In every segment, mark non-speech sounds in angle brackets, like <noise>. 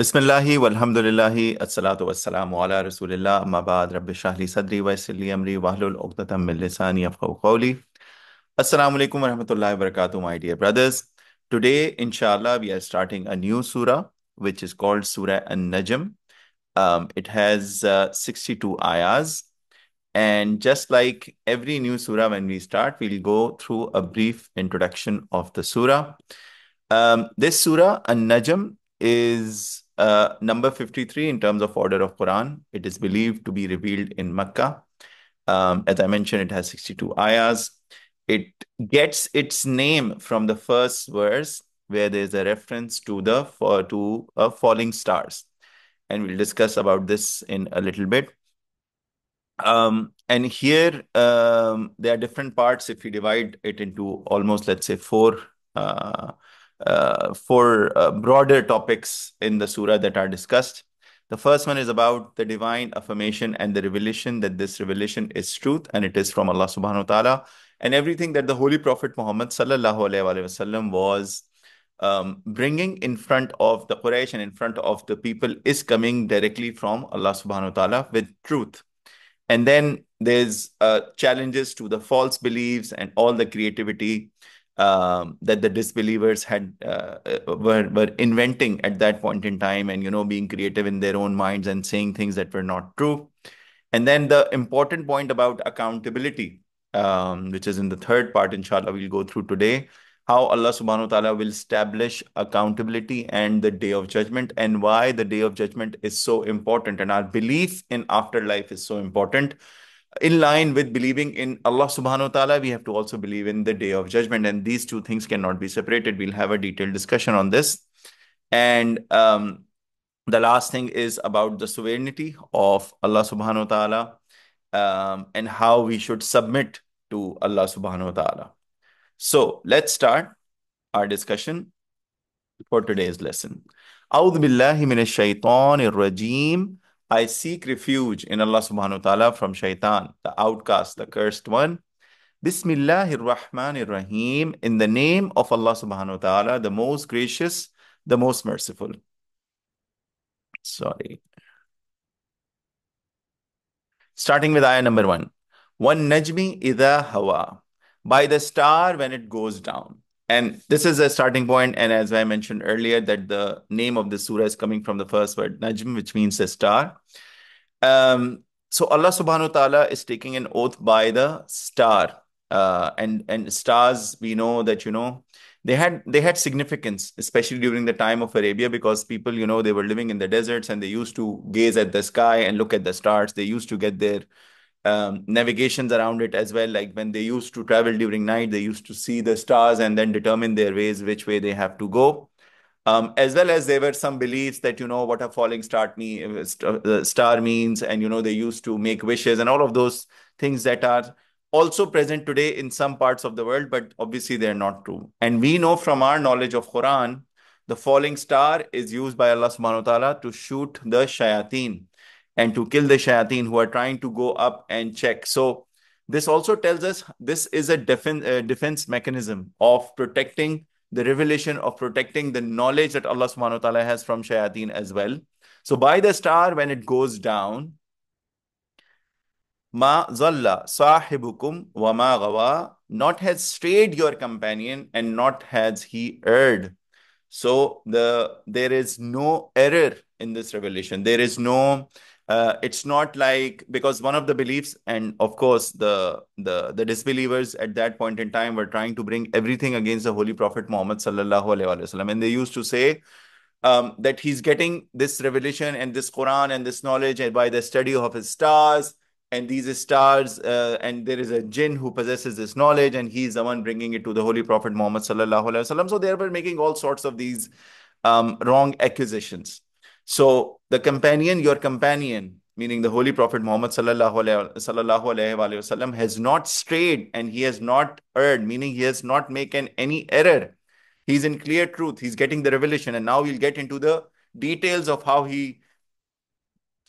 Bismillahi walhamdulillahi assalatu wassalamu ala rasulillah. Amma ba'd rabbi shrah sadri wa yassir li amri wahlul 'uqdatam min lisani yafqahu qawli. Assalamu alaikum warahmatullahi wabarakatuh my dear brothers. Today inshallah we are starting a new surah which is called surah an-najm. Um, it has uh, 62 ayahs. And just like every new surah when we start we'll go through a brief introduction of the surah. Um, this surah an-najm is uh, number 53 in terms of order of Quran. It is believed to be revealed in Mecca. Um, as I mentioned, it has 62 ayahs. It gets its name from the first verse where there's a reference to the for, to uh, falling stars. And we'll discuss about this in a little bit. Um, and here um, there are different parts if we divide it into almost, let's say, four uh, four uh, broader topics in the surah that are discussed. The first one is about the divine affirmation and the revelation that this revelation is truth and it is from Allah subhanahu wa ta'ala. And everything that the Holy Prophet Muhammad sallallahu alayhi wasallam was um, bringing in front of the Quraysh and in front of the people is coming directly from Allah subhanahu wa ta'ala with truth. And then there's uh, challenges to the false beliefs and all the creativity um, that the disbelievers had uh, were were inventing at that point in time, and you know, being creative in their own minds and saying things that were not true. And then the important point about accountability, um, which is in the third part, inshallah, we'll go through today. How Allah subhanahu wa ta'ala will establish accountability and the day of judgment, and why the day of judgment is so important, and our belief in afterlife is so important in line with believing in Allah subhanahu wa ta'ala, we have to also believe in the day of judgment. And these two things cannot be separated. We'll have a detailed discussion on this. And um, the last thing is about the sovereignty of Allah subhanahu wa ta'ala um, and how we should submit to Allah subhanahu wa ta'ala. So let's start our discussion for today's lesson. أعوذ بالله من الشيطان الرجيم I seek refuge in Allah subhanahu wa ta'ala from shaitan, the outcast, the cursed one. Bismillahir Rahmanir Rahim. In the name of Allah subhanahu wa ta'ala, the most gracious, the most merciful. Sorry. Starting with ayah number one. One najmi idha hawa. By the star when it goes down. And this is a starting point, and as I mentioned earlier, that the name of the surah is coming from the first word Najm, which means a star. Um, so Allah subhanahu wa ta'ala is taking an oath by the star. Uh, and and stars, we know that you know they had they had significance, especially during the time of Arabia, because people, you know, they were living in the deserts and they used to gaze at the sky and look at the stars. They used to get their um, navigations around it as well. Like when they used to travel during night, they used to see the stars and then determine their ways, which way they have to go. Um, as well as there were some beliefs that you know what a falling star mean, uh, star means, and you know they used to make wishes and all of those things that are also present today in some parts of the world, but obviously they're not true. And we know from our knowledge of Quran, the falling star is used by Allah subhanahu wa ta'ala to shoot the shayateen and to kill the shayateen who are trying to go up and check. So this also tells us this is a defense, uh, defense mechanism of protecting the revelation of protecting the knowledge that Allah subhanahu wa ta'ala has from shayateen as well. So by the star, when it goes down, Ma zalla sahibukum wa ma gawa, not has strayed your companion and not has he erred. So the there is no error in this revelation. There is no uh, it's not like because one of the beliefs and of course the the the disbelievers at that point in time were trying to bring everything against the holy prophet muhammad sallallahu alaihi wasallam and they used to say um, that he's getting this revelation and this quran and this knowledge by the study of his stars. And these stars uh, and there is a jinn who possesses this knowledge and he's the one bringing it to the holy prophet muhammad sallallahu alaihi wasallam so they were making all sorts of these um, wrong accusations so the companion, your companion, meaning the Holy Prophet Muhammad sallallahu alaihi wasallam, has not strayed and he has not erred, meaning he has not making any error. He's in clear truth. He's getting the revelation, and now we'll get into the details of how he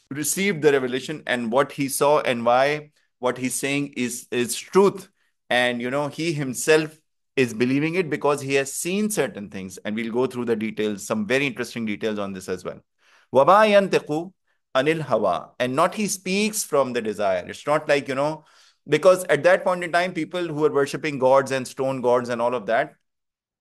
received the revelation and what he saw and why what he's saying is is truth. And you know, he himself is believing it because he has seen certain things, and we'll go through the details, some very interesting details on this as well. Wama yantiqu anil hawa. And not he speaks from the desire. It's not like, you know, because at that point in time, people who were worshipping gods and stone gods and all of that,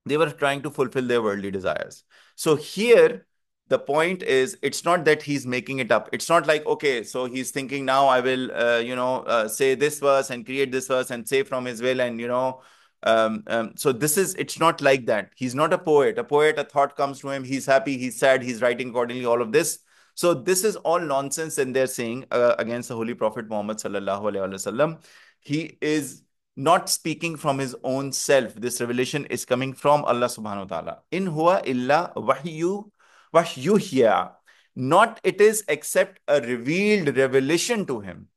they were trying to fulfill their worldly desires. So here, the point is, it's not that he's making it up. It's not like, okay, so he's thinking now I will, uh, you know, uh, say this verse and create this verse and say from his will and, you know, um, um, so this is it's not like that. He's not a poet. A poet a thought comes to him. He's happy. He's sad. He's writing accordingly all of this. So this is all nonsense and they're saying uh, against the holy prophet muhammad sallallahu alaihi wasallam he is not speaking from his own self. This revelation is coming from allah subhanahu wa ta'ala. In huwa illa wahyu wahyuhya. Not it is except a revealed revelation to him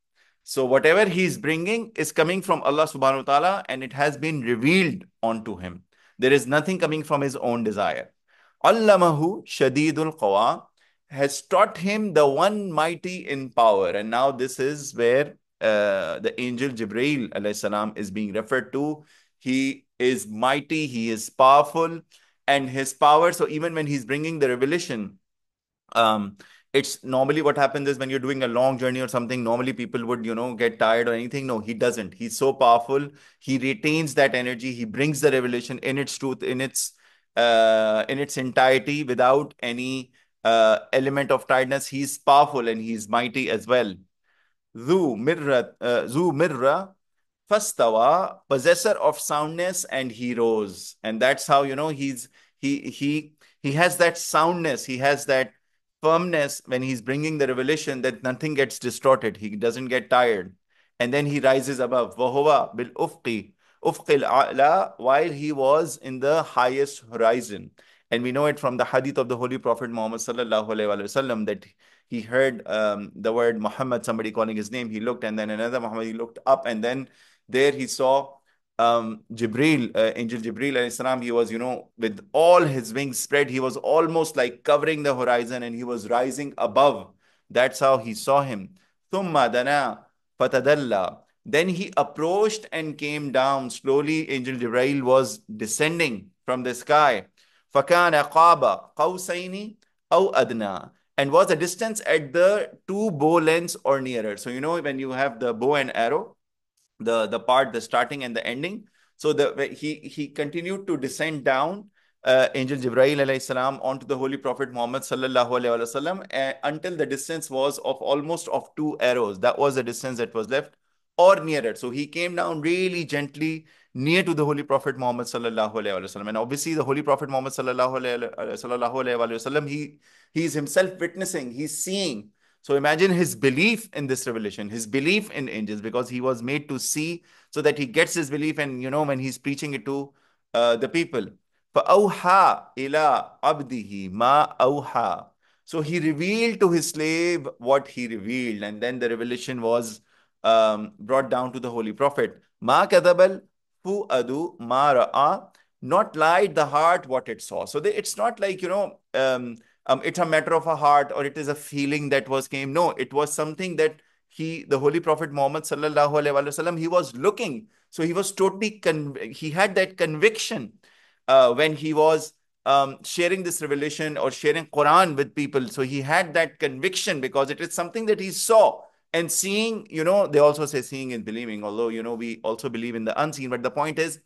so whatever he is bringing is coming from Allah subhanahu wa ta'ala and it has been revealed onto him. There is nothing coming from his own desire. Allamahu shadidul qawa has taught him the one mighty in power. And now this is where uh, the angel Jibreel salam is being referred to. He is mighty, he is powerful, and his power. So even when he's bringing the revelation, um, it's normally what happens is when you're doing a long journey or something normally people would you know get tired or anything. No he doesn't. He's so powerful. He retains that energy. He brings the revelation in its truth in its uh, in its entirety without any uh, element of tiredness. He's powerful and he's mighty as well. Zu mirra uh, zu mirra fastawa possessor of soundness and he rose. And that's how you know he's he he he has that soundness. He has that firmness when he's bringing the revelation that nothing gets distorted. He doesn't get tired. And then he rises above. وَهُوَ بِالْأُفْقِ أُفْقِ الْأَعْلَى While he was in the highest horizon. And we know it from the hadith of the Holy Prophet Muhammad sallallahu alaihi wasallam that he heard um, the word Muhammad, somebody calling his name. He looked and then another Muhammad, he looked up and then there he saw um, Jibril, uh, Angel Jibril salam, he was, you know, with all his wings spread, he was almost like covering the horizon and he was rising above. That's how he saw him. Thumma dana fatadalla. Then he approached and came down. Slowly, Angel Jibril was descending from the sky. فَكَانَ قَابَ قَوْسَيْنِ أَوْ أَدْنَى and was a distance at the two bow lengths or nearer. So, you know, when you have the bow and arrow, the the part the starting and the ending. So the he he continued to descend down uh, angel jibril alayhi salam onto the holy prophet muhammad sallallahu alaihi wasallam uh, until the distance was of almost of two arrows. That was the distance that was left or near it so he came down really gently near to the holy prophet muhammad sallallahu alaihi wasallam and obviously the holy prophet muhammad sallallahu alaihi wasallam he he is himself witnessing he's seeing so imagine his belief in this revelation, his belief in angels, because he was made to see so that he gets his belief. And you know, when he's preaching it to uh, the people, فَأَوْحَى إِلَىٰ عَبْدِهِ مَا أَوْحَى So he revealed to his slave what he revealed. And then the revelation was um, brought down to the Holy Prophet. مَا كَذَبَ الْفُؤَدُ مَا رَأَى Not lied the heart what it saw. So they, it's not like, you know, um, um, it's a matter of a heart or it is a feeling that was came. No, it was something that he, the Holy Prophet Muhammad sallallahu alaihi wasallam, he was looking. So he was totally, he had that conviction uh, when he was um, sharing this revelation or sharing Quran with people. So he had that conviction because it is something that he saw. And seeing, you know, they also say seeing is believing, although, you know, we also believe in the unseen. But the point is,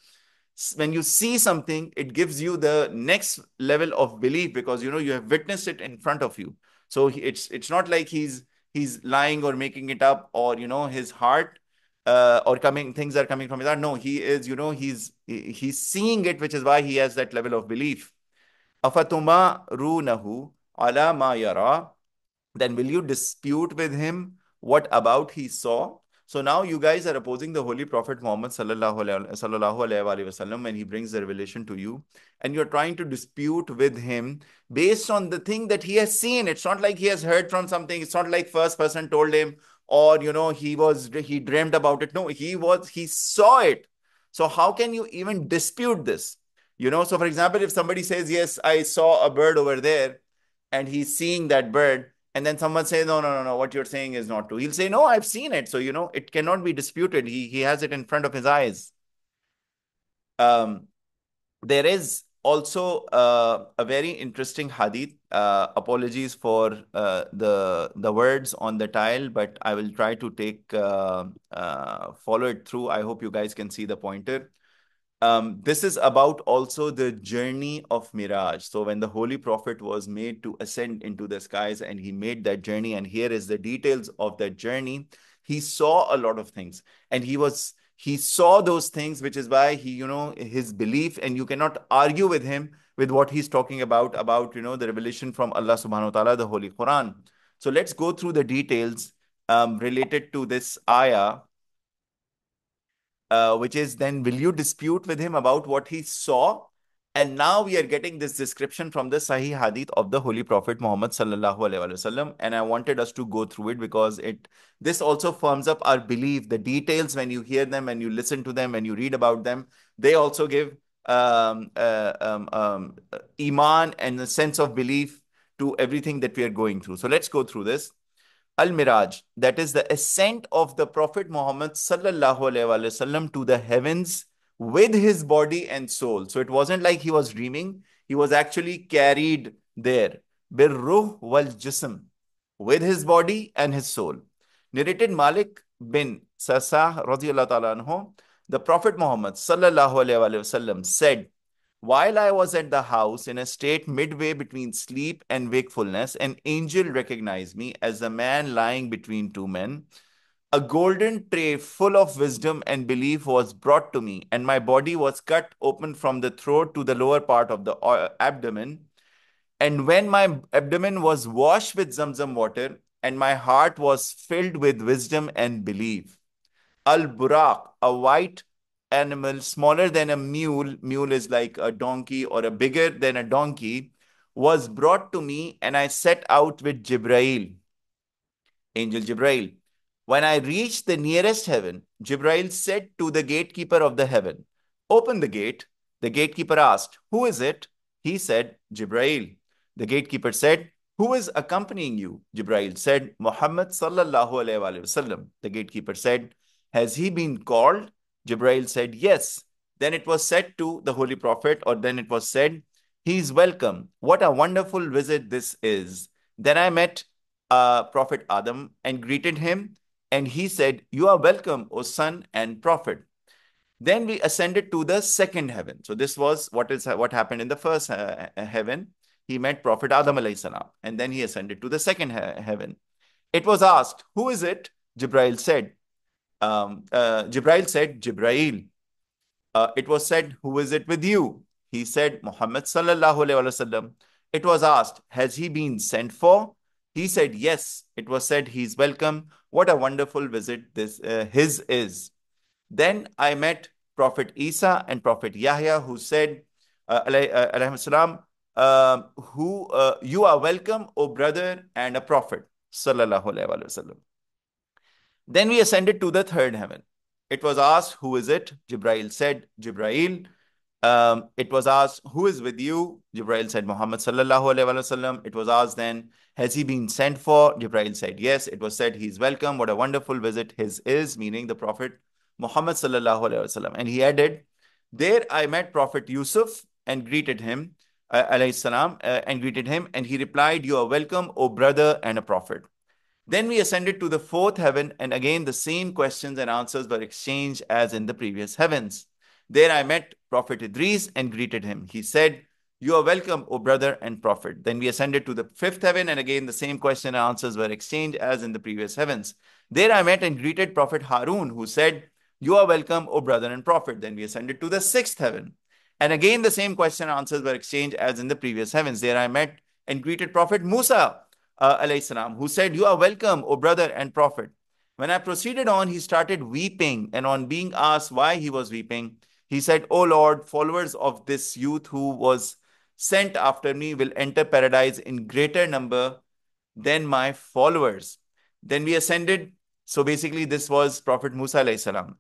when you see something, it gives you the next level of belief because you know you have witnessed it in front of you. So it's it's not like he's he's lying or making it up or you know his heart uh, or coming things are coming from his heart. No, he is you know he's he's seeing it, which is why he has that level of belief. Afatuma runahu ala ma yara. Then will you dispute with him what about he saw? So now you guys are opposing the Holy Prophet Muhammad sallallahu alaihi wasallam when he brings the revelation to you, and you're trying to dispute with him based on the thing that he has seen. It's not like he has heard from something. It's not like first person told him, or you know he was he dreamed about it. No, he was he saw it. So how can you even dispute this? You know. So for example, if somebody says, "Yes, I saw a bird over there," and he's seeing that bird and then someone says no no no no what you're saying is not true he'll say no i've seen it so you know it cannot be disputed he he has it in front of his eyes um there is also uh, a very interesting hadith. Uh, apologies for uh, the the words on the tile, but I will try to take uh, uh, follow it through. I hope you guys can see the pointer. Um, this is about also the journey of Miraj. So when the Holy Prophet was made to ascend into the skies and he made that journey, and here is the details of that journey, he saw a lot of things and he was he saw those things, which is why he, you know, his belief, and you cannot argue with him with what he's talking about, about, you know, the revelation from Allah subhanahu wa ta'ala, the Holy Quran. So let's go through the details um, related to this ayah uh, which is then will you dispute with him about what he saw? And now we are getting this description from the Sahih Hadith of the Holy Prophet Muhammad sallallahu alaihi wasallam, and I wanted us to go through it because it this also firms up our belief. The details when you hear them, and you listen to them, and you read about them, they also give um, uh, um, um, iman and a sense of belief to everything that we are going through. So let's go through this. Al-Miraj, that is the ascent of the Prophet Muhammad sallallahu wasallam to the heavens with his body and soul. So it wasn't like he was dreaming. He was actually carried there. Birruh wal jism. With his body and his soul. Narrated Malik bin Sasah radiallahu ta'ala the Prophet Muhammad sallallahu wasallam said, while I was at the house in a state midway between sleep and wakefulness, an angel recognized me as a man lying between two men. A golden tray full of wisdom and belief was brought to me, and my body was cut open from the throat to the lower part of the uh, abdomen. And when my abdomen was washed with Zamzam water, and my heart was filled with wisdom and belief. Al Buraq, a white animal smaller than a mule, mule is like a donkey or a bigger than a donkey, was brought to me and I set out with Jibrail, angel Jibrail. When I reached the nearest heaven, Jibrail said to the gatekeeper of the heaven, Open the gate. The gatekeeper asked, Who is it? He said, Jibrail. The gatekeeper said, Who is accompanying you? Jibrail said, Muhammad sallallahu alayhi wasallam. The gatekeeper said, Has he been called? Jibrail said, Yes. Then it was said to the Holy Prophet, or then it was said, He is welcome. What a wonderful visit this is. Then I met uh, Prophet Adam and greeted him, and he said, You are welcome, O son and prophet. Then we ascended to the second heaven. So this was what is what happened in the first uh, heaven. He met Prophet Adam alayhi salam, and then he ascended to the second he heaven. It was asked, Who is it? Jibrail said, um, uh, Jibrail said, Jibrail. Uh, it was said, Who is it with you? He said, Muhammad sallallahu alayhi wasallam. It was asked, Has he been sent for? He said, Yes. It was said, He's welcome. What a wonderful visit this uh, his is. Then I met Prophet Isa and Prophet Yahya, who said, uh, alayhi salam, uh, who uh, you are welcome, O brother and a prophet. Sallallahu alayhi wasallam. Then we ascended to the third heaven. It was asked, Who is it? Jibrail said, Jibrail. Um, it was asked, Who is with you? Jibrail said, Muhammad. It was asked then, Has he been sent for? Jibrail said, Yes. It was said, He's welcome. What a wonderful visit his is, meaning the Prophet Muhammad. And he added, There I met Prophet Yusuf and greeted him, uh, salam, uh, and greeted him. And he replied, You are welcome, O brother and a prophet. Then we ascended to the fourth heaven, and again the same questions and answers were exchanged as in the previous heavens. There I met Prophet Idris and greeted him. He said, You are welcome, O brother and prophet. Then we ascended to the fifth heaven, and again the same question and answers were exchanged as in the previous heavens. There I met and greeted Prophet Harun, who said, You are welcome, O brother and prophet. Then we ascended to the sixth heaven. And again the same question and answers were exchanged as in the previous heavens. There I met and greeted Prophet Musa, uh, salam, who said, You are welcome, O brother and prophet. When I proceeded on, he started weeping, and on being asked why he was weeping, he said, O Lord, followers of this youth who was sent after me will enter paradise in greater number than my followers. Then we ascended. So basically, this was Prophet Musa salam.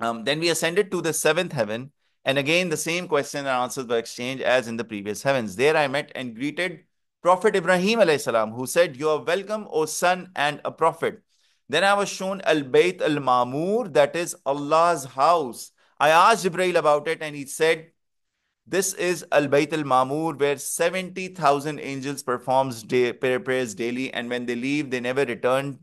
Um, then we ascended to the seventh heaven, and again the same question and answers were exchanged as in the previous heavens. There I met and greeted Prophet Ibrahim salam, who said, You are welcome, O son and a prophet. Then I was shown Al Bayt Al Mamur, that is Allah's house. I asked Jibreel about it, and he said, This is Al Bayt al Mamur, where 70,000 angels performs day, prayers daily, and when they leave, they never return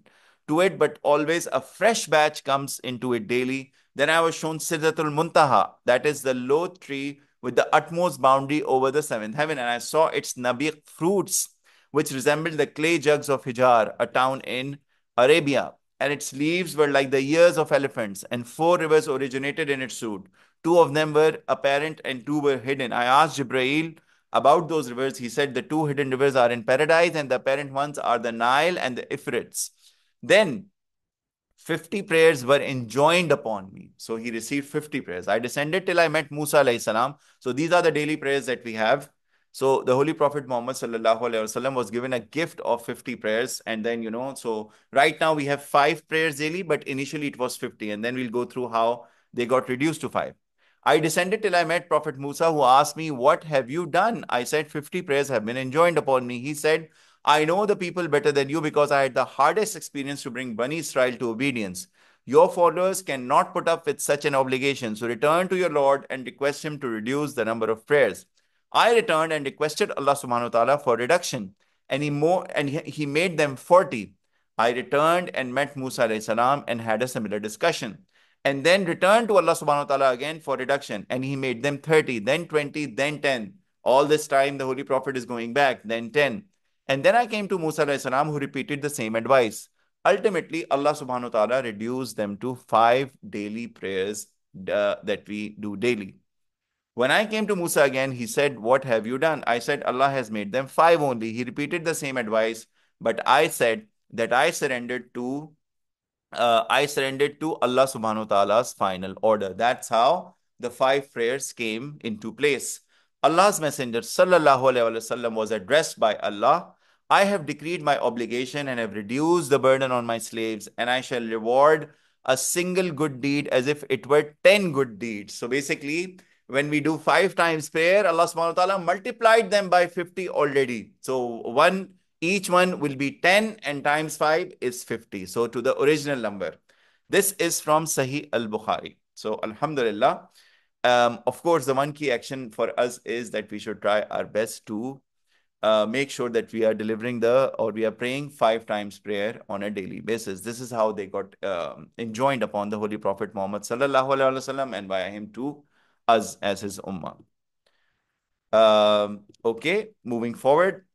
to it, but always a fresh batch comes into it daily. Then I was shown Sidratul Muntaha, that is the low tree with the utmost boundary over the seventh heaven, and I saw its nabiq fruits, which resembled the clay jugs of Hijar, a town in Arabia and its leaves were like the ears of elephants, and four rivers originated in its root. Two of them were apparent and two were hidden. I asked Jibrail about those rivers. He said the two hidden rivers are in paradise, and the apparent ones are the Nile and the Euphrates. Then 50 prayers were enjoined upon me. So he received 50 prayers. I descended till I met Musa alayhi salam. So these are the daily prayers that we have. So the Holy Prophet Muhammad sallallahu alaihi wasallam was given a gift of 50 prayers. And then, you know, so right now we have five prayers daily, but initially it was 50. And then we'll go through how they got reduced to five. I descended till I met Prophet Musa, who asked me, What have you done? I said, 50 prayers have been enjoined upon me. He said, I know the people better than you because I had the hardest experience to bring Bani Israel to obedience. Your followers cannot put up with such an obligation. So return to your Lord and request him to reduce the number of prayers. I returned and requested Allah subhanahu wa ta'ala for reduction. And he more and he, he made them 40. I returned and met Musa alayhi salam and had a similar discussion. And then returned to Allah subhanahu wa ta'ala again for reduction. And he made them 30, then 20, then 10. All this time the Holy Prophet is going back, then 10. And then I came to Musa alayhi salam who repeated the same advice. Ultimately, Allah subhanahu wa ta'ala reduced them to five daily prayers uh, that we do daily. When I came to Musa again, he said, What have you done? I said, Allah has made them five only. He repeated the same advice, but I said that I surrendered to uh, I surrendered to Allah subhanahu wa ta'ala's final order. That's how the five prayers came into place. Allah's Messenger sallallahu alaihi wasallam was addressed by Allah. I have decreed my obligation and have reduced the burden on my slaves, and I shall reward a single good deed as if it were 10 good deeds. So basically, when we do five times prayer, Allah subhanahu wa ta'ala multiplied them by 50 already. So one, each one will be 10 and times five is 50. So to the original number. This is from Sahih al-Bukhari. So Alhamdulillah. Um, of course, the one key action for us is that we should try our best to uh, make sure that we are delivering the or we are praying five times prayer on a daily basis. This is how they got um, enjoined upon the Holy Prophet Muhammad sallallahu alaihi wasallam and by him to us as his ummah. Um, okay, moving forward.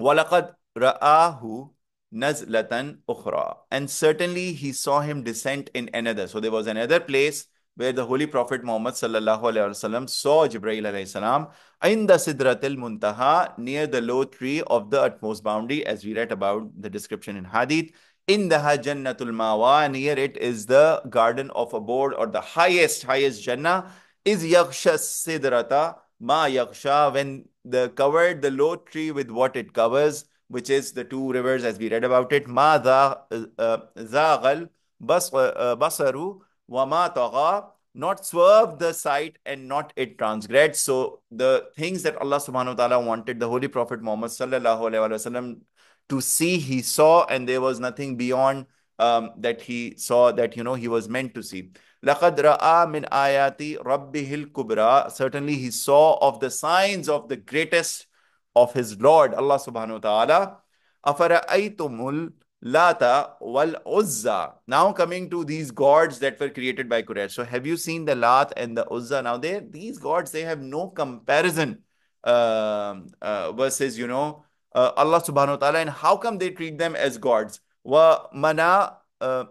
وَلَقَدْ رَآهُ نَزْلَةً أُخْرَى And certainly he saw him descend in another. So there was another place where the Holy Prophet Muhammad wasallam saw Jibreel salam in the Sidratil Muntaha near the low tree of the utmost boundary, as we read about the description in Hadith. In the Jannatul Mawa, here it is the garden of abode or the highest, highest Jannah is yaksha sidrata ma yaksha when the covered the low tree with what it covers, which is the two rivers as we read about it. Ma uh, uh, zagal uh, basaru wa ma tagha not swerve the sight and not it transgress. So the things that Allah subhanahu wa ta'ala wanted the Holy Prophet Muhammad sallallahu alayhi wa sallam to see, he saw, and there was nothing beyond um, that he saw that, you know, he was meant to see. لَقَدْ رَأَى مِنْ آيَاتِ رَبِّهِ الْكُبْرَى Certainly he saw of the signs of the greatest of his Lord, Allah subhanahu wa ta'ala. أَفَرَأَيْتُمُ Lata wal Uzza. Now coming to these gods that were created by Quraysh. So have you seen the Lat and the Uzza? Now they these gods they have no comparison uh, uh, versus you know uh, Allah Subhanahu wa Taala. And how come they treat them as gods? Wa mana uh,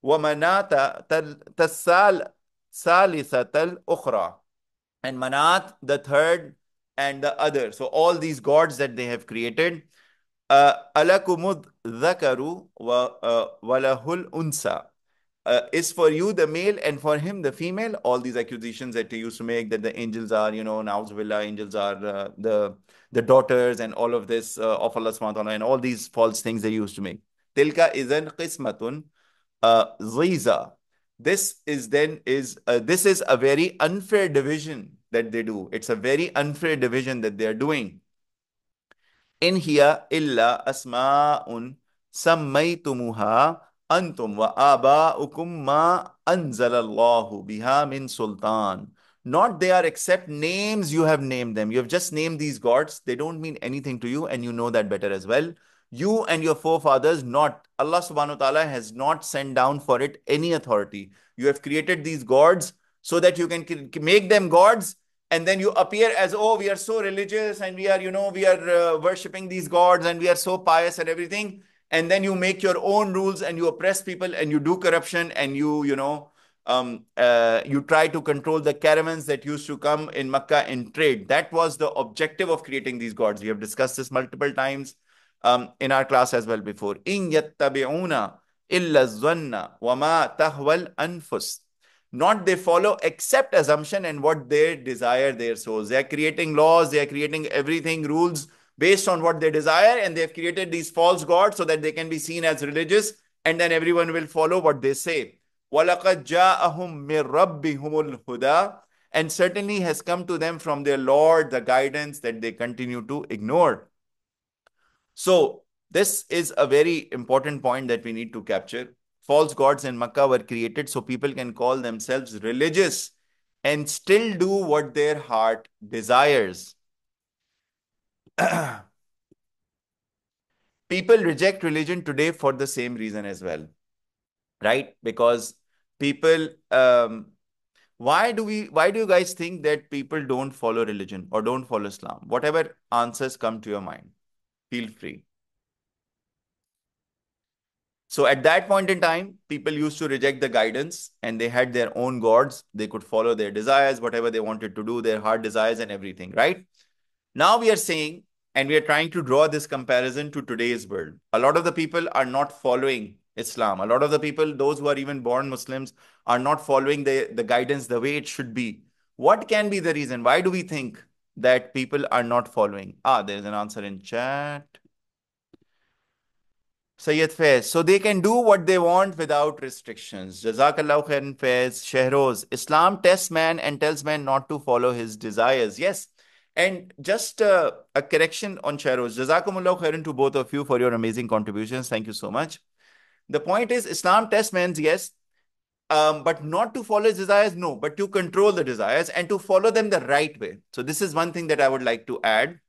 wa manata tasal salisatal ukhra and manat the third and the other. So all these gods that they have created alakumud dhakaru wa walahul unsa. Is for you the male and for him the female. All these accusations that he used to make that the angels are, you know, Nauzubillah, angels are uh, the the daughters and all of this uh, of Allah subhanahu wa ta'ala and all these false things they used to make. Tilka izan qismatun ziza. This is then is uh, this is a very unfair division that they do. It's a very unfair division that they are doing. In here, illa asma'un sammaytumuha antum wa aba'ukum ma anzalallahu biha min sultan. not they are except names you have named them. You have just named these gods. They don't mean anything to you, and you know that better as well. You and your forefathers, not Allah subhanahu wa ta'ala has not sent down for it any authority. You have created these gods so that you can make them gods and then you appear as oh we are so religious and we are you know we are uh, worshipping these gods and we are so pious and everything and then you make your own rules and you oppress people and you do corruption and you you know um, uh, you try to control the caravans that used to come in Makkah and trade. That was the objective of creating these gods. We have discussed this multiple times um, in our class as well before. In yattabi'una illa zwanna wa ma tahwal anfus not they follow except assumption and what they desire their souls. They are creating laws, they are creating everything, rules based on what they desire, and they have created these false gods so that they can be seen as religious, and then everyone will follow what they say. And certainly has come to them from their Lord the guidance that they continue to ignore. So, this is a very important point that we need to capture. False gods in Makkah were created so people can call themselves religious and still do what their heart desires. <clears throat> people reject religion today for the same reason as well right? Because people um, why do we why do you guys think that people don't follow religion or don't follow islam? Whatever answers come to your mind feel free so at that point in time people used to reject the guidance and they had their own gods they could follow their desires whatever they wanted to do their heart desires and everything right now we are saying and we are trying to draw this comparison to today's world a lot of the people are not following Islam. A lot of the people, those who are even born Muslims, are not following the, the guidance the way it should be. What can be the reason? Why do we think that people are not following? Ah, there's an answer in chat. Sayyid Faiz. So they can do what they want without restrictions. Jazakallah khairan Faiz. Shehroz. Islam tests man and tells man not to follow his desires. Yes. And just uh, a correction on Shehroz. Jazakumullah khairan to both of you for your amazing contributions. Thank you so much. The point is, Islam tests men's, yes, um, but not to follow his desires, no, but to control the desires and to follow them the right way. So this is one thing that I would like to add,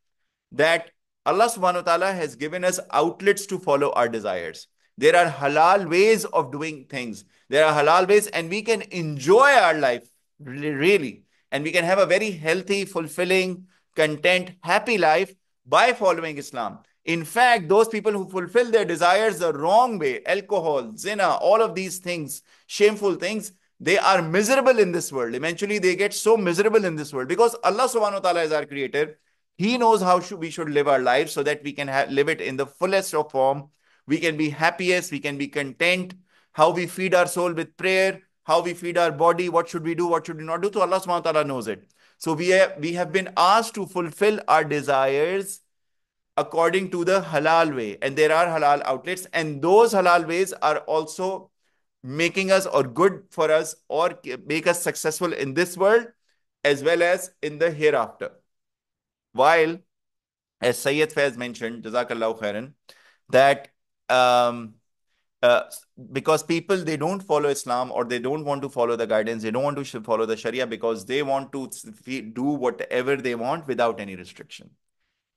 that Allah subhanahu wa ta'ala has given us outlets to follow our desires. There are halal ways of doing things. There are halal ways and we can enjoy our life, really, really. And we can have a very healthy, fulfilling, content, happy life by following Islam. In fact, those people who fulfill their desires the wrong way, alcohol, zina, all of these things, shameful things, they are miserable in this world. Eventually, they get so miserable in this world because Allah subhanahu wa ta'ala is our creator. He knows how should, we should live our lives so that we can live it in the fullest of form. We can be happiest, we can be content, how we feed our soul with prayer, how we feed our body, what should we do, what should we not do. So Allah subhanahu wa ta'ala knows it. So we have, we have been asked to fulfill our desires according to the halal way. And there are halal outlets, and those halal ways are also making us or good for us or make us successful in this world as well as in the hereafter. While, as Sayyid Faiz mentioned, Jazakallah khairan, that um, uh, because people they don't follow Islam or they don't want to follow the guidance, they don't want to follow the Sharia because they want to do whatever they want without any restriction.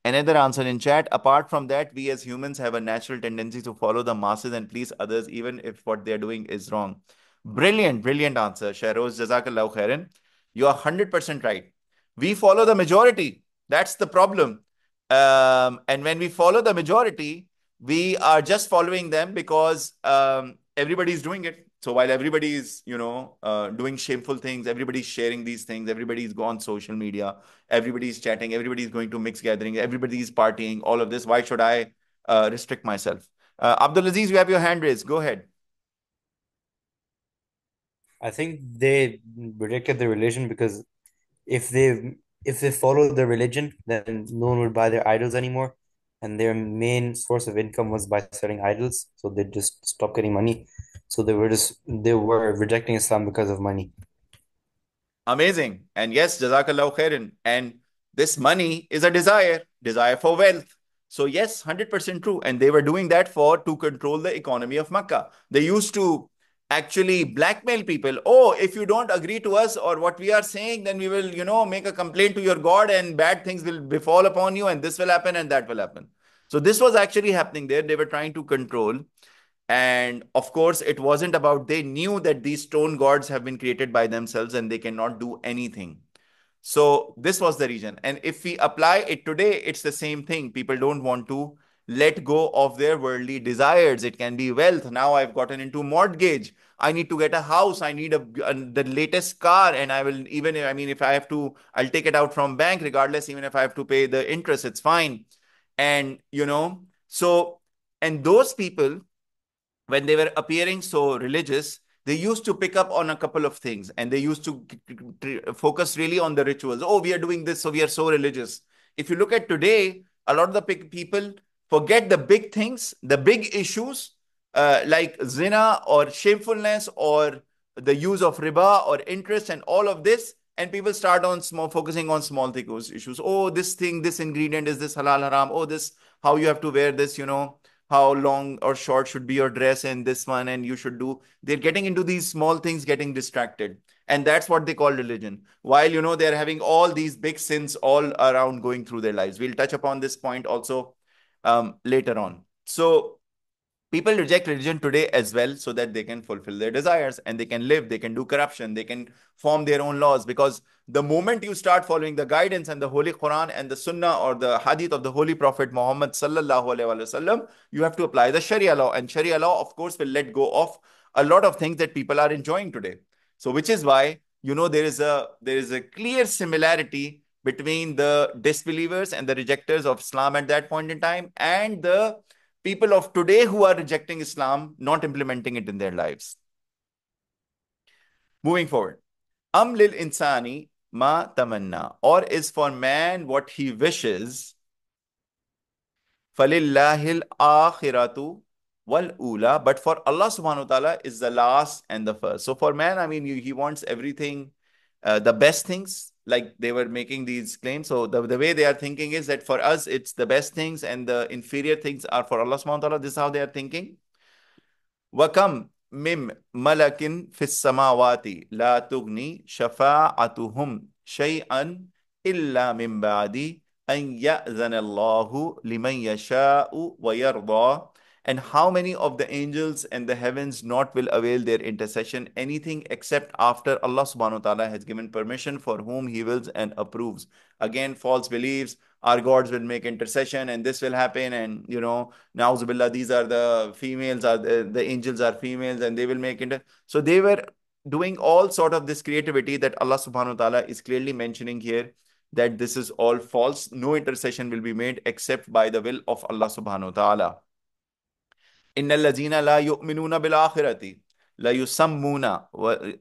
Another answer in chat. Apart from that, we as humans have a natural tendency to follow the masses and please others, even if what they're doing is wrong. Brilliant, brilliant answer. Shahroz Jazakallah khairan. You are 100% right. We follow the majority. That's the problem. Um, and when we follow the majority, we are just following them because um, everybody's doing it. So while everybody is, you know, uh, doing shameful things, everybody's sharing these things, everybody's gone social media, everybody's chatting, everybody's going to mixed gatherings, everybody's partying, all of this. Why should I uh, restrict myself? Uh, Abdul Aziz, you have your hand raised. Go ahead. I think they rejected the religion because if they if they follow their religion, then no one would buy their idols anymore, and their main source of income was by selling idols. So they just stopped getting money. So they were just they were rejecting Islam because of money. Amazing. And yes, Jazakallah khairan. And this money is a desire, desire for wealth. So yes, 100% true. And they were doing that for to control the economy of Makkah. They used to actually blackmail people. Oh, if you don't agree to us or what we are saying, then we will, you know, make a complaint to your God and bad things will befall upon you and this will happen and that will happen. So this was actually happening there. They were trying to control. And of course, it wasn't about they knew that these stone gods have been created by themselves and they cannot do anything. So this was the reason. And if we apply it today, it's the same thing. People don't want to let go of their worldly desires. It can be wealth. Now I've gotten into mortgage. I need to get a house. I need a, a, the latest car, and I will even. I mean, if I have to, I'll take it out from bank, regardless. Even if I have to pay the interest, it's fine. And you know, so and those people, when they were appearing so religious, they used to pick up on a couple of things, and they used to focus really on the rituals. Oh, we are doing this, so we are so religious. If you look at today, a lot of the people forget the big things, the big issues uh, like zina or shamefulness or the use of riba or interest and all of this. And people start on small, focusing on small things, issues. Oh, this thing, this ingredient is this halal haram. Oh, this, how you have to wear this, you know, how long or short should be your dress and this one, and you should do. They're getting into these small things, getting distracted. And that's what they call religion. While, you know, they're having all these big sins all around going through their lives. We'll touch upon this point also um, later on. So people reject religion today as well so that they can fulfill their desires and they can live, they can do corruption, they can form their own laws. Because the moment you start following the guidance and the Holy Quran and the Sunnah or the Hadith of the Holy Prophet Muhammad sallallahu alaihi wasallam, you have to apply the Sharia law. And Sharia law, of course, will let go of a lot of things that people are enjoying today. So, which is why you know there is a there is a clear similarity between the disbelievers and the rejectors of Islam at that point in time and the people of today who are rejecting Islam, not implementing it in their lives. Moving forward. Am lil insani ma tamanna. Or is for man what he wishes. Falillahil akhiratu wal ula. But for Allah subhanahu wa ta'ala is the last and the first. So for man, I mean, he wants everything, uh, the best things, like they were making these claims. So the, the way they are thinking is that for us, it's the best things and the inferior things are for Allah subhanahu wa ta'ala. This is how they are thinking. وَكَمْ مِمْ مَلَكٍ فِي السَّمَاوَاتِ لَا تُغْنِي شَفَاعَتُهُمْ شَيْئًا إِلَّا مِنْ بَعْدِ أَنْ يَأْذَنَ اللَّهُ لِمَنْ يَشَاءُ وَيَرْضَى and how many of the angels and the heavens not will avail their intercession anything except after Allah subhanahu wa ta'ala has given permission for whom he wills and approves. Again false beliefs our gods will make intercession and this will happen and you know na'uzubillah these are the females are the, the angels are females and they will make it so they were doing all sort of this creativity that Allah subhanahu wa ta'ala is clearly mentioning here that this is all false no intercession will be made except by the will of Allah subhanahu wa ta'ala إن الذين لا يؤمنون بالآخرة لا يسمون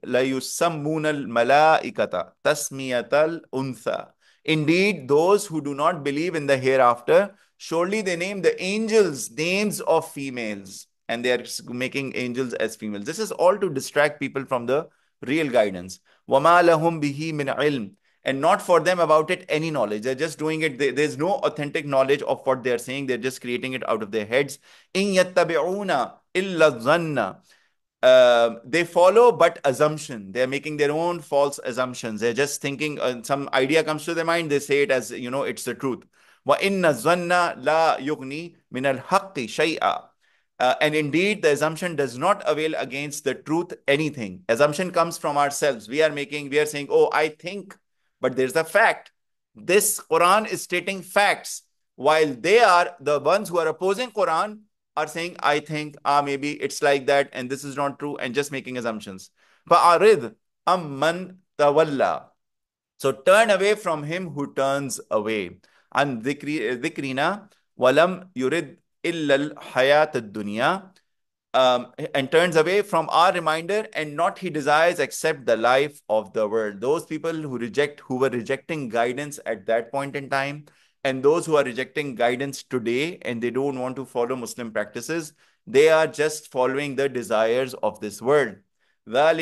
لا يسمون الملائكة تسمية الأنثى Indeed, those who do not believe in the hereafter, surely they name the angels names of females and they are making angels as females. This is all to distract people from the real guidance. وَمَا لَهُمْ بِهِ مِنْ عِلْمٍ and not for them about it any knowledge. They're just doing it. there's no authentic knowledge of what they're saying. They're just creating it out of their heads. In yattabi'una illa zanna. Uh, they follow but assumption. They're making their own false assumptions. They're just thinking uh, some idea comes to their mind. They say it as, you know, it's the truth. Uh, and indeed, the assumption does not avail against the truth anything. Assumption comes from ourselves. We are making, we are saying, oh, I think but there's a fact. This Quran is stating facts, while they are the ones who are opposing Quran are saying, I think, ah, maybe it's like that, and this is not true, and just making assumptions. So turn away from him who turns away. And dhikrina walam يرد إلا الحياة الدنيا um, and turns away from our reminder and not he desires except the life of the world. Those people who reject who were rejecting guidance at that point in time and those who are rejecting guidance today and they don't want to follow muslim practices they are just following the desires of this world. That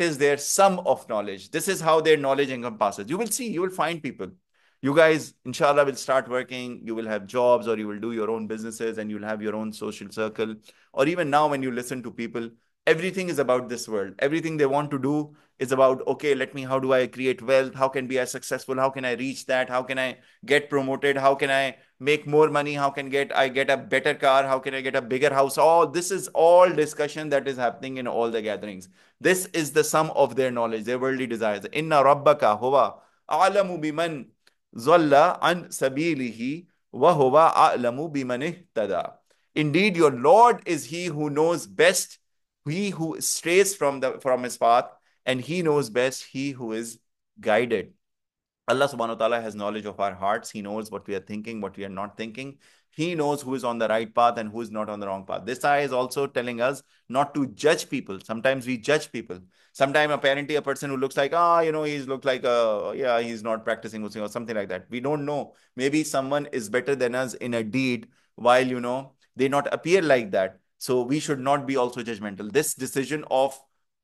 is their sum of knowledge. This is how their knowledge encompasses. You will see you will find people you guys, inshallah, will start working. You will have jobs or you will do your own businesses and you'll have your own social circle. Or even now, when you listen to people, everything is about this world. Everything they want to do is about, okay, let me, how do I create wealth? How can be as successful? How can I reach that? How can I get promoted? How can I make more money? How can get I get a better car? How can I get a bigger house? All this is all discussion that is happening in all the gatherings. This is the sum of their knowledge, their worldly desires. Inna rabbaka huwa a'lamu biman zalla an sabilihi wa a'lamu biman ihtada. Indeed, your Lord is he who knows best, he who strays from the from his path, and he knows best he who is guided. Allah subhanahu wa ta'ala has knowledge of our hearts. He knows what we are thinking, what we are not thinking. He knows who is on the right path and who is not on the wrong path. This ayah is also telling us not to judge people. Sometimes we judge people. Sometimes apparently a person who looks like, ah, oh, you know, he's look like, a, yeah, he's not practicing or something like that. We don't know. Maybe someone is better than us in a deed while, you know, they not appear like that. So we should not be also judgmental. This decision of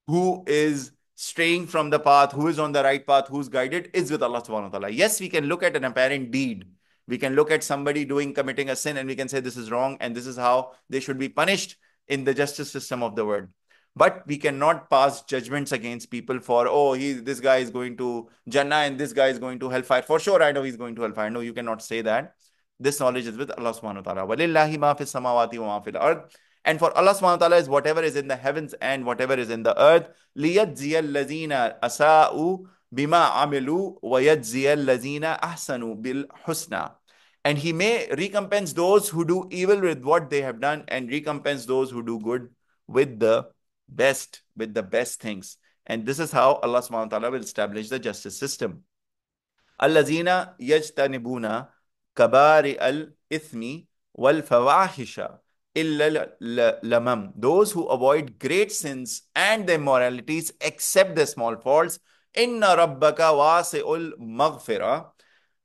who is straying from the path, who is on the right path, who's guided, is with Allah subhanahu wa ta'ala. Yes, we can look at an apparent deed. We can look at somebody doing, committing a sin, and we can say this is wrong, and this is how they should be punished in the justice system of the world but we cannot pass judgments against people for oh he this guy is going to jannah and this guy is going to hellfire. For sure i know he's going to hellfire. No you cannot say that. This knowledge is with allah subhanahu wa ta'ala. Walillahi ma wa ma and for allah subhanahu wa ta'ala is whatever is in the heavens and whatever is in the earth. Liyajziya lazina asa'u bima amilu wa yajziya lazina ahsanu bil husna. And he may recompense those who do evil with what they have done and recompense those who do good with the best with the best things. And this is how Allah subhanahu wa ta'ala will establish the justice system. Allazina yajtanibuna kabari al ithmi wal fawahisha illa lamam. Those who avoid great sins and the immoralities except the small faults. Inna rabbaka wasi'ul maghfirah.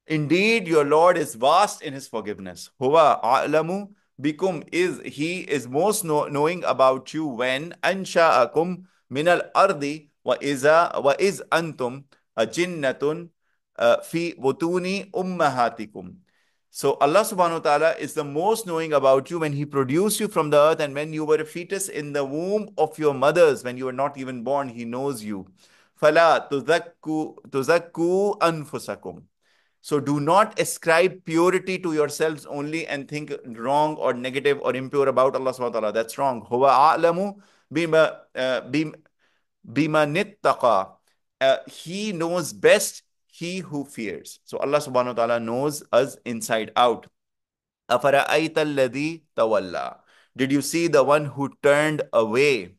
Indeed, your Lord is vast in his forgiveness. Huwa a'lamu bikum is he is most know, knowing about you when ansha'akum min al-ardi wa iza wa iz antum ajinnatun uh, fi butuni ummahatikum. So Allah subhanahu wa ta'ala is the most knowing about you when he produced you from the earth and when you were a fetus in the womb of your mothers when you were not even born he knows you. Fala tuzakku tuzakku anfusakum. So do not ascribe purity to yourselves only and think wrong or negative or impure about Allah subhanahu wa ta'ala. That's wrong. Huwa a'lamu bima, uh, bima nittaqa. Uh, he knows best he who fears. So Allah subhanahu wa ta'ala knows us inside out. Afara'ayta alladhi tawalla. Did you see the one who turned away?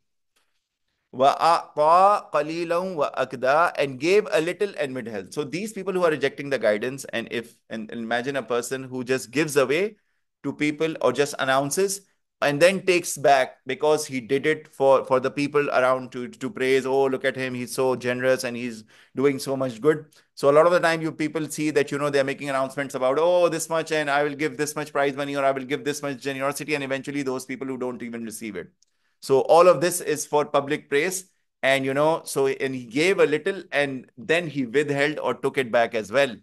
And gave a little and withheld. So these people who are rejecting the guidance, and if and imagine a person who just gives away to people or just announces and then takes back because he did it for for the people around to to praise oh look at him he's so generous and he's doing so much good. So a lot of the time you people see that you know they're making announcements about oh this much and i will give this much prize money or i will give this much generosity. And eventually those people who don't even receive it so all of this is for public praise and you know so and he gave a little and then he withheld or took it back as well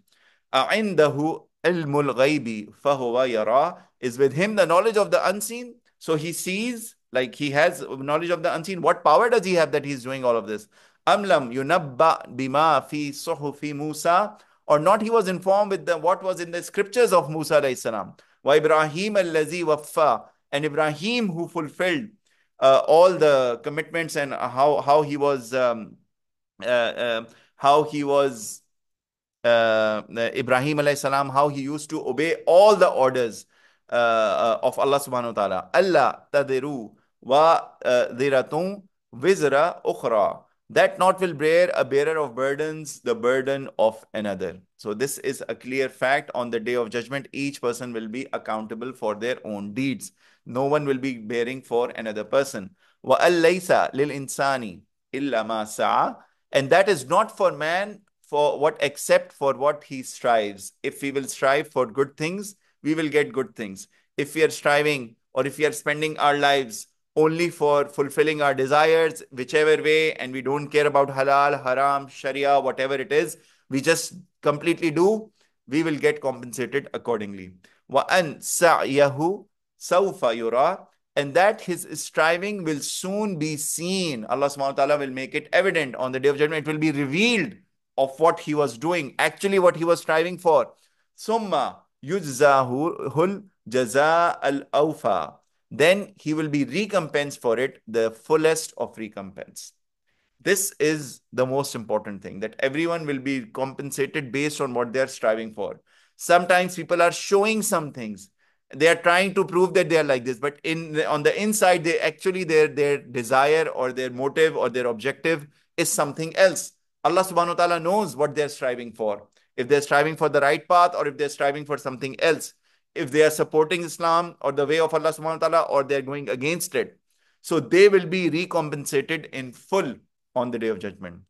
عنده علم الغيب فهو يرى is with him the knowledge of the unseen so he sees, like he has knowledge of the unseen. What power does he have that he's doing all of this? Amlam yunabba bima fi suhufi Musa, or not he was informed with the, what was in the scriptures of Musa alayhi salam. Wa Ibrahim al-lazi waffa, and Ibrahim who fulfilled uh, all the commitments and how how he was um, uh, uh, how he was uh, Ibrahim alayhi salam, how he used to obey all the orders uh, uh, of Allah subhanahu wa ta'ala. Allah tadiru wa dhiratun wizra ukhra. That not will bear a bearer of burdens the burden of another. So this is a clear fact. On the day of judgment, each person will be accountable for their own deeds. No one will be bearing for another person. Wa allaysa lil insani illa ma sa'a. And that is not for man for what except for what he strives. If he will strive for good things, we will get good things. If we are striving or if we are spending our lives only for fulfilling our desires, whichever way, and we don't care about halal, haram, sharia, whatever it is, we just completely do, we will get compensated accordingly. وَأَنْ سَعْيَهُ Sawfa yura, and that his striving will soon be seen. Allah subhanahu wa ta'ala will make it evident on the day of judgment. It will be revealed of what he was doing, actually what he was striving for. Summa yujzahul jaza al awfa. Then he will be recompensed for it, the fullest of recompense. This is the most important thing that everyone will be compensated based on what they're striving for. Sometimes people are showing some things they are trying to prove that they are like this but in on the inside they actually their their desire or their motive or their objective is something else. Allah subhanahu wa ta'ala knows what they're striving for. If they're striving for the right path or if they're striving for something else. If they are supporting islam or the way of allah subhanahu wa ta'ala or they're going against it. So they will be recompensated in full on the day of judgment.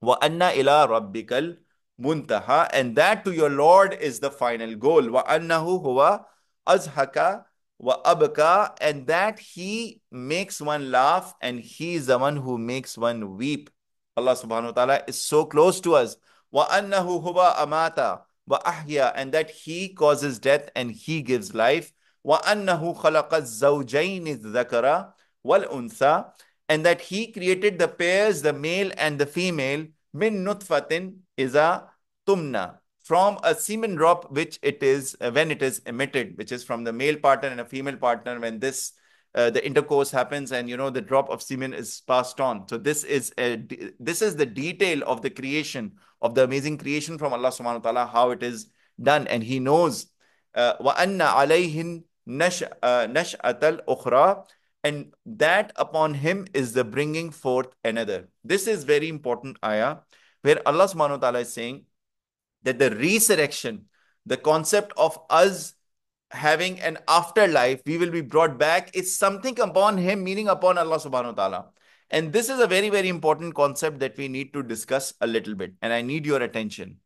Wa anna ila rabbikal muntaha and that to your lord is the final goal. Wa annahu huwa azhaka wa abka, and that he makes one laugh and he is the one who makes one weep. Allah subhanahu wa ta'ala is so close to us. Wa annahu huwa amata wa ahya, and that he causes death and he gives life. Wa annahu khalaqa zawjayn dhakara wal untha, and that he created the pairs, the male and the female, min nutfatin iza tumna from a semen drop which it is uh, when it is emitted which is from the male partner and a female partner when this uh, the intercourse happens and you know the drop of semen is passed on. So this is a this is the detail of the creation of the amazing creation from Allah subhanahu wa ta'ala how it is done. And he knows uh, wa anna alayhin uh, nash'atal ukhra and that upon him is the bringing forth another. This is very important ayah where Allah subhanahu wa ta'ala is saying that the resurrection, the concept of us having an afterlife, we will be brought back, is something upon Him, meaning upon Allah subhanahu wa ta'ala. And this is a very, very important concept that we need to discuss a little bit. And I need your attention.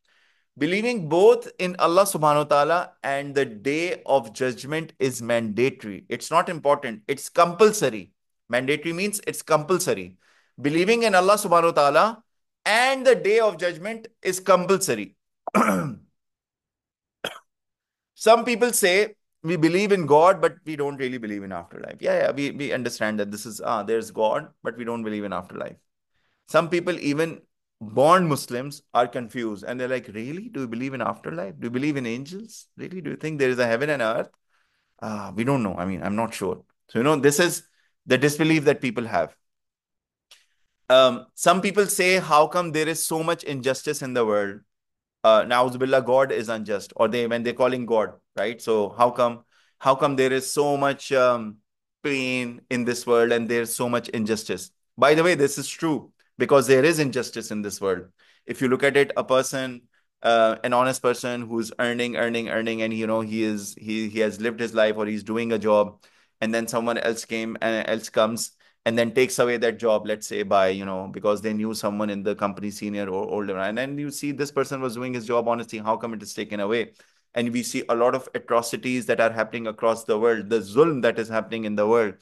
Believing both in Allah subhanahu wa ta'ala and the day of judgment is mandatory. It's not important, it's compulsory. Mandatory means it's compulsory. Believing in Allah subhanahu wa ta'ala and the day of judgment is compulsory. <clears throat> Some people say we believe in God, but we don't really believe in afterlife. Yeah, yeah, we, we understand that this is, ah, there's God, but we don't believe in afterlife. Some people, even born Muslims, are confused and they're like, really? Do you believe in afterlife? Do you believe in angels? Really? Do you think there is a heaven and earth? Ah, we don't know. I mean, I'm not sure. So, you know, this is the disbelief that people have. Um, some people say, how come there is so much injustice in the world? Uh, Na'uzubillah, God is unjust, or they when they're calling God, right? So how come how come there is so much um, pain in this world and there's so much injustice? By the way, this is true because there is injustice in this world. If you look at it, a person, uh, an honest person who's earning, earning, earning, and you know he is he he has lived his life or he's doing a job, and then someone else came and else comes and then takes away that job let's say by you know because they knew someone in the company senior or older. And then you see this person was doing his job honestly how come it is taken away? And we see a lot of atrocities that are happening across the world the zulm that is happening in the world.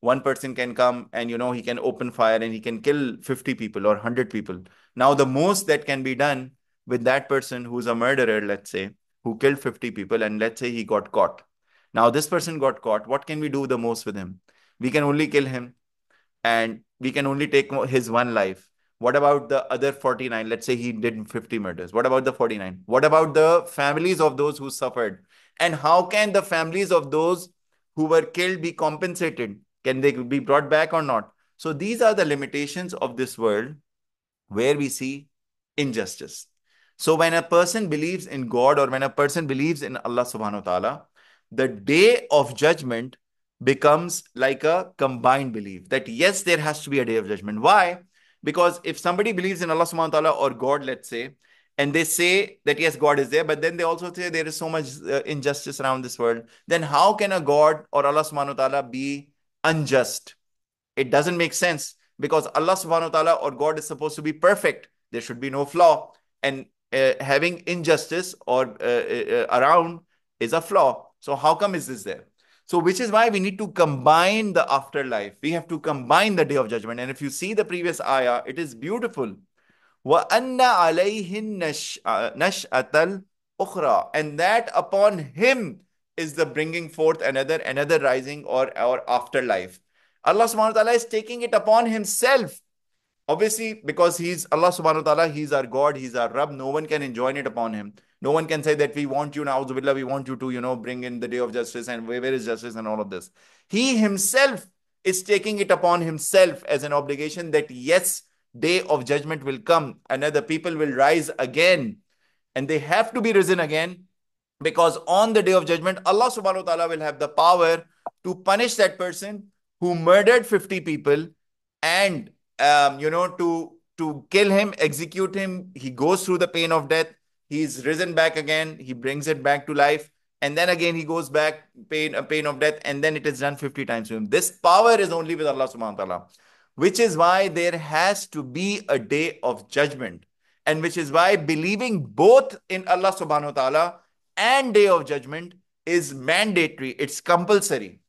One person can come and you know he can open fire and he can kill 50 people or 100 people. Now the most that can be done with that person who's a murderer let's say who killed 50 people and let's say he got caught. Now this person got caught what can we do the most with him? We can only kill him and we can only take his one life. What about the other 49? Let's say he did 50 murders. What about the 49? What about the families of those who suffered? And how can the families of those who were killed be compensated? Can they be brought back or not? So these are the limitations of this world where we see injustice. So when a person believes in God or when a person believes in Allah subhanahu wa ta'ala, the day of judgment becomes like a combined belief that yes, there has to be a day of judgment. Why? Because if somebody believes in Allah subhanahu wa ta'ala or God, let's say, and they say that yes, God is there, but then they also say there is so much uh, injustice around this world, then how can a God or Allah subhanahu wa ta'ala be unjust? It doesn't make sense because Allah subhanahu wa ta'ala or God is supposed to be perfect. There should be no flaw. And uh, having injustice or uh, uh, around is a flaw. So how come is this there? So, which is why we need to combine the afterlife. We have to combine the day of judgment. And if you see the previous ayah, it is beautiful. وَأَنَّ عَلَيْهِ نَشْأَةَ ukhra. And that upon him is the bringing forth another, another rising or, or afterlife. Allah subhanahu wa ta'ala is taking it upon himself. Obviously, because he's Allah subhanahu wa ta'ala, he's our God, he's our Rabb, no one can enjoin it upon him. No one can say that we want you now, we want you to, you know, bring in the day of justice and where is justice and all of this. He himself is taking it upon himself as an obligation that yes, day of judgment will come, and another people will rise again, and they have to be risen again because on the day of judgment, Allah subhanahu wa ta'ala will have the power to punish that person who murdered 50 people and um, you know to to kill him execute him. He goes through the pain of death he's risen back again he brings it back to life and then again he goes back pain a pain of death and then it is done 50 times to him. This power is only with allah subhanahu wa ta'ala which is why there has to be a day of judgment and which is why believing both in allah subhanahu wa ta'ala and day of judgment is mandatory it's compulsory.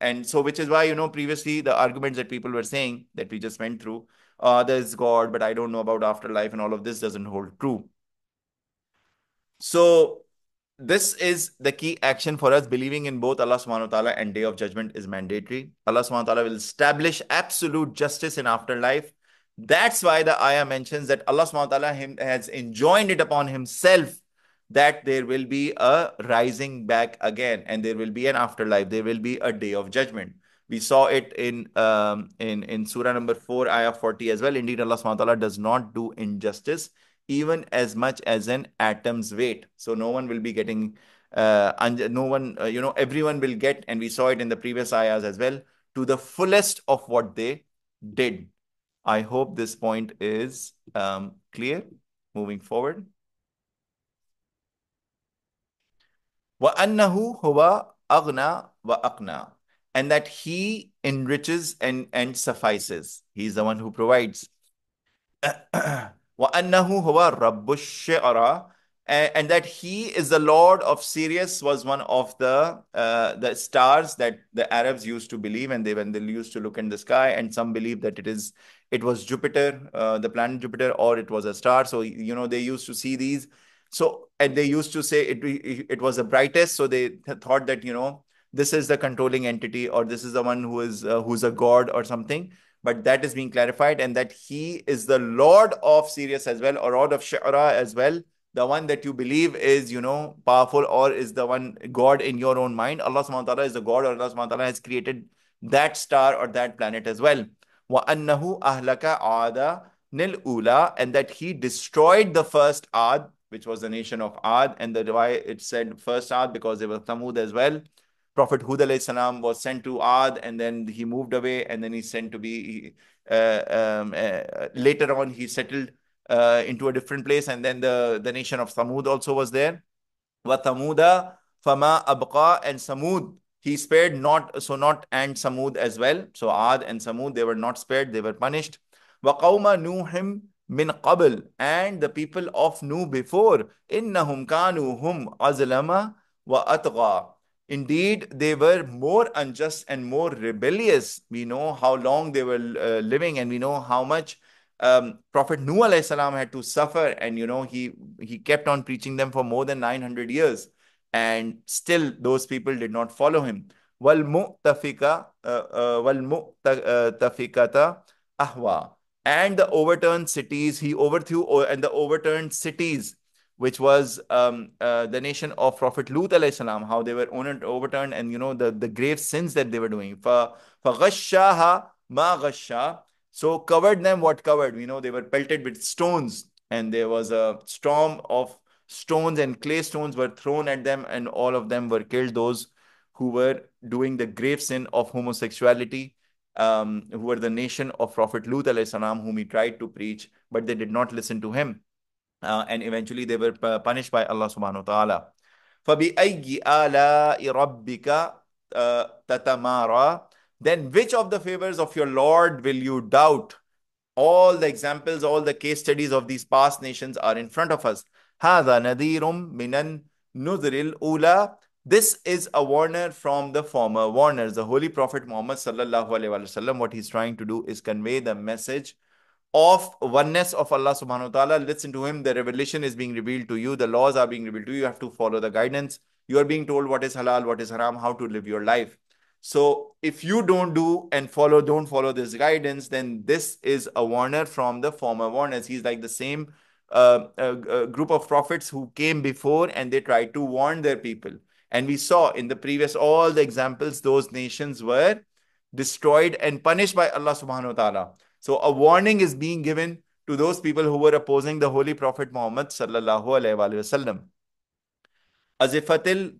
And so which is why you know previously the arguments that people were saying that we just went through uh, there's god but i don't know about afterlife and all of this doesn't hold true so this is the key action for us. Believing in both Allah subhanahu wa ta'ala and day of judgment is mandatory. Allah subhanahu wa ta'ala will establish absolute justice in afterlife. That's why the ayah mentions that Allah subhanahu wa ta'ala has enjoined it upon himself that there will be a rising back again and there will be an afterlife. There will be a day of judgment. We saw it in um, in in Surah number 4, ayah 40 as well. Indeed, Allah subhanahu wa ta'ala does not do injustice even as much as an atom's weight. So no one will be getting, uh, no one, uh, you know, everyone will get, and we saw it in the previous ayahs as well, to the fullest of what they did. I hope this point is um, clear moving forward. وَأَنَّهُ هُوَ أَغْنَى وَأَقْنَى And that he enriches and, and suffices. He's the one who provides. <clears throat> وَأَنَّهُ هُوَ رَبُّ الشِّعْرَى and that he is the lord of Sirius was one of the uh, the stars that the Arabs used to believe, and they when they used to look in the sky, and some believe that it is it was Jupiter, uh, the planet Jupiter, or it was a star. So you know they used to see these. So and they used to say it it was the brightest. So they th thought that you know this is the controlling entity, or this is the one who is uh, who's a god or something but that is being clarified and that he is the Lord of Sirius as well, or Lord of Shara as well. The one that you believe is, you know, powerful or is the one God in your own mind. Allah subhanahu wa ta'ala is the God or Allah subhanahu wa ta'ala has created that star or that planet as well. وَأَنَّهُ أَهْلَكَ عَادَ nil ula and that he destroyed the first Ad, which was the nation of Ad, and the why it said first Ad because there was Thamud as well. Prophet Hud salam was sent to Ad and then he moved away and then he sent to be, uh, um, uh, later on he settled uh, into a different place and then the, the nation of Samud also was there. Watamuda, Fama Abqa and Samud. He spared not, so not and Samud as well. So Ad and Samud, they were not spared, they were punished. Waqawma Nuhim min qabl and the people of Nu before. Innahum kanu hum azlama wa atqa Indeed, they were more unjust and more rebellious. We know how long they were uh, living, and we know how much um, Prophet Nuh salam had to suffer. And you know, he he kept on preaching them for more than 900 years, and still those people did not follow him. Mu'tafika, uh, uh, wal ahwa. And the overturned cities, he overthrew, and the overturned cities which was um, uh, the nation of Prophet Lut salam, how they were overturned and you know the, the grave sins that they were doing. فَغَشَّاهَا مَا غَشَّا So covered them what covered. You know, they were pelted with stones and there was a storm of stones and clay stones were thrown at them and all of them were killed. Those who were doing the grave sin of homosexuality, um, who were the nation of Prophet Lut salam, whom he tried to preach, but they did not listen to him uh, and eventually they were punished by Allah subhanahu wa ta'ala. فَبِأَيِّ آلَاءِ رَبِّكَ تَتَمَارَى Then which of the favors of your Lord will you doubt? All the examples, all the case studies of these past nations are in front of us. هَذَا نَذِيرٌ مِنَ النُّذْرِ الْأُولَى This is a warner from the former warners. The Holy Prophet Muhammad sallallahu alaihi wasallam, what he's trying to do is convey the message of oneness of Allah subhanahu wa ta'ala. Listen to him. The revelation is being revealed to you. The laws are being revealed to you. You have to follow the guidance. You are being told what is halal, what is haram, how to live your life. So if you don't do and follow, don't follow this guidance, then this is a warner from the former warners. He's like the same uh, uh, group of prophets who came before and they tried to warn their people. And we saw in the previous, all the examples, those nations were destroyed and punished by Allah subhanahu wa ta'ala. So a warning is being given to those people who were opposing the Holy Prophet Muhammad sallallahu alaihi wasallam. Azifatil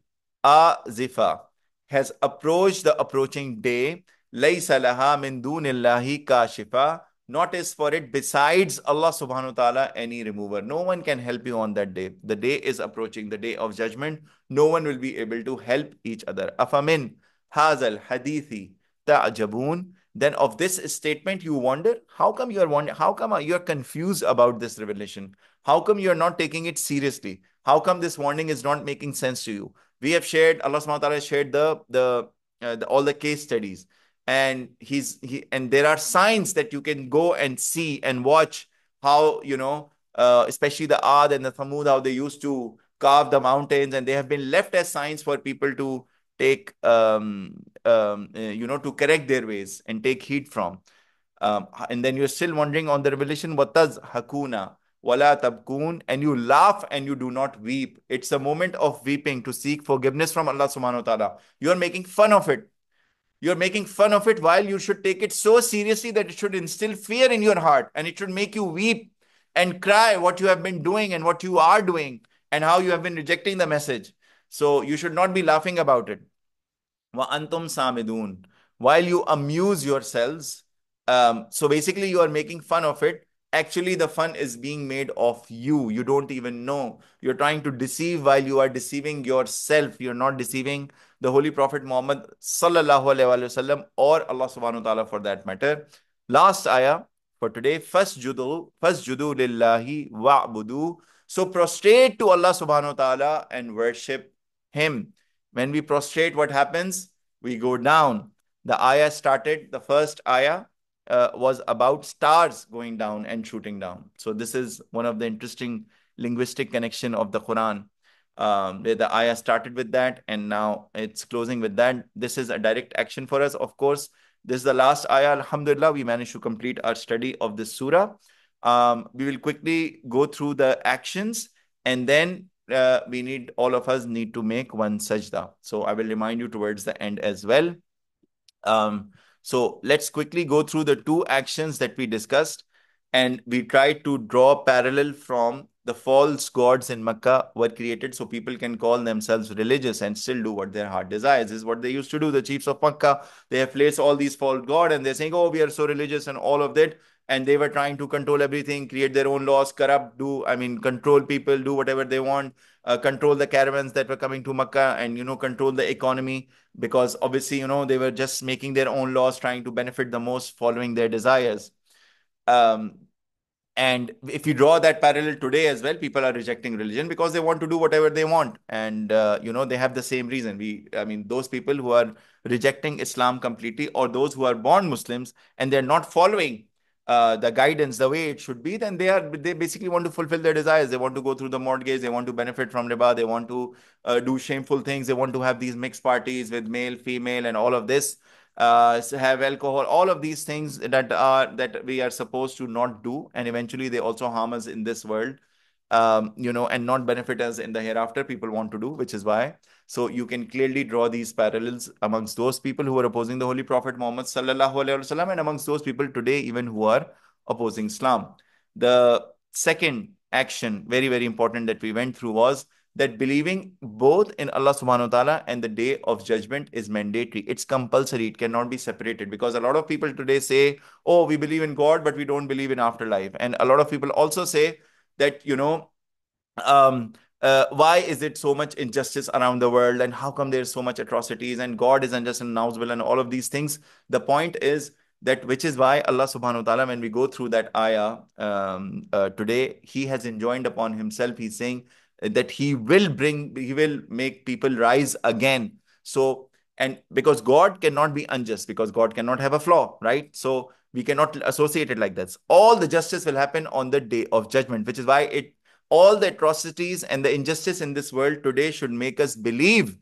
Azifa has approached the approaching day. Laysa laha min dunillahi kashifa. Not is for it besides Allah subhanahu wa ta'ala any remover. No one can help you on that day. The day is approaching, the day of judgment. No one will be able to help each other. Afamin hazal hadithi ta'jabun then of this statement you wonder how come you are wondering how come you are confused about this revelation? How come you are not taking it seriously? How come this warning is not making sense to you? We have shared allah subhanahu wa ta'ala shared the the, uh, the all the case studies. And he's he and there are signs that you can go and see and watch how you know uh, especially the Ad and the Thamud how they used to carve the mountains and they have been left as signs for people to take um, um, uh, you know to correct their ways and take heed from. Um, and then you're still wondering on the revelation what does hakuna wala tabkun and you laugh and you do not weep. It's a moment of weeping to seek forgiveness from allah subhanahu wa ta'ala. You're making fun of it. You're making fun of it while you should take it so seriously that it should instill fear in your heart and it should make you weep and cry what you have been doing and what you are doing and how you have been rejecting the message. So you should not be laughing about it. Antum samidun. While you amuse yourselves, um, so basically you are making fun of it. Actually, the fun is being made of you. You don't even know. You're trying to deceive while you are deceiving yourself. You're not deceiving the Holy Prophet Muhammad sallallahu alaihi wasallam or Allah subhanahu wa ta'ala for that matter. Last ayah for today. Fasjudu, first judu lillahi wa'budu. So prostrate to Allah subhanahu wa ta'ala and worship him. When we prostrate, what happens? We go down. The ayah started, the first ayah uh, was about stars going down and shooting down. So this is one of the interesting linguistic connection of the Quran. Um, the ayah started with that and now it's closing with that. This is a direct action for us. Of course, this is the last ayah. Alhamdulillah, we managed to complete our study of this surah. Um, we will quickly go through the actions and then uh, we need all of us need to make one sajda. So I will remind you towards the end as well. Um, so let's quickly go through the two actions that we discussed, and we tried to draw parallel from the false gods in Makkah were created so people can call themselves religious and still do what their heart desires. This is what they used to do. The chiefs of Makkah, they have placed all these false gods and they're saying, oh, we are so religious and all of that and they were trying to control everything, create their own laws, corrupt, do, I mean, control people, do whatever they want, uh, control the caravans that were coming to Makkah and, you know, control the economy because obviously, you know, they were just making their own laws, trying to benefit the most, following their desires. Um, and if you draw that parallel today as well, people are rejecting religion because they want to do whatever they want. And, uh, you know, they have the same reason. We, I mean, those people who are rejecting Islam completely or those who are born Muslims and they're not following uh, the guidance the way it should be, then they are they basically want to fulfill their desires. They want to go through the mortgage. They want to benefit from riba. They want to uh, do shameful things. They want to have these mixed parties with male, female, and all of this. Uh, have alcohol. All of these things that are that we are supposed to not do, and eventually they also harm us in this world. Um, you know, and not benefit us in the hereafter. People want to do, which is why so you can clearly draw these parallels amongst those people who are opposing the Holy Prophet Muhammad wasallam and amongst those people today even who are opposing Islam. The second action, very, very important that we went through was that believing both in Allah subhanahu wa ta'ala and the day of judgment is mandatory. It's compulsory. It cannot be separated because a lot of people today say, oh, we believe in God, but we don't believe in afterlife. And a lot of people also say that, you know, um, uh, why is it so much injustice around the world and how come there's so much atrocities and God is unjust and nauzubillah and all of these things. The point is that which is why Allah subhanahu wa ta'ala, when we go through that ayah um, uh, today, He has enjoined upon Himself, He's saying that He will bring, He will make people rise again. So, and because God cannot be unjust, because God cannot have a flaw, right? So, We cannot associate it like that. All the justice will happen on the day of judgment, which is why it all the atrocities and the injustice in this world today should make us believe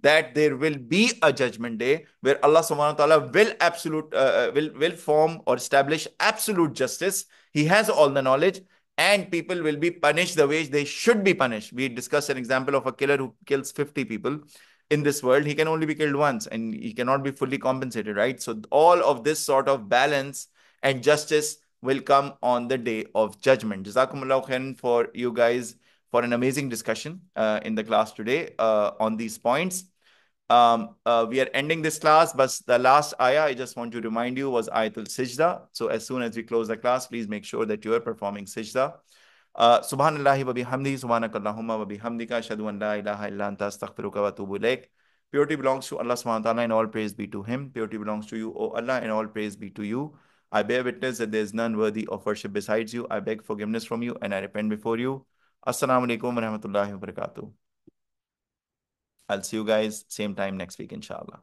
that there will be a judgment day where Allah subhanahu wa ta'ala will absolute uh, will will form or establish absolute justice. He has all the knowledge and people will be punished the way they should be punished. We discussed an example of a killer who kills 50 people in this world. He can only be killed once and he cannot be fully compensated, right? So all of this sort of balance and justice will come on the day of judgment. Jazakumullah khair for you guys for an amazing discussion uh, in the class today uh, on these points. Um, uh, we are ending this class, but the last ayah I just want to remind you was Ayatul Sijda. So as soon as we close the class, please make sure that you are performing Sijda. Uh, Subhanallah wa bihamdi, subhanakallahumma wa bihamdika, ashhadu an la ilaha illa anta astaghfiruka wa atubu. Purity belongs to Allah subhanahu wa ta'ala and all praise be to Him. Purity belongs to you, O Allah, and all praise be to you. I bear witness that there is none worthy of worship besides you. I beg forgiveness from you and I repent before you. Assalamu alaikum wa rahmatullahi wa barakatuh. I'll see you guys same time next week, inshallah.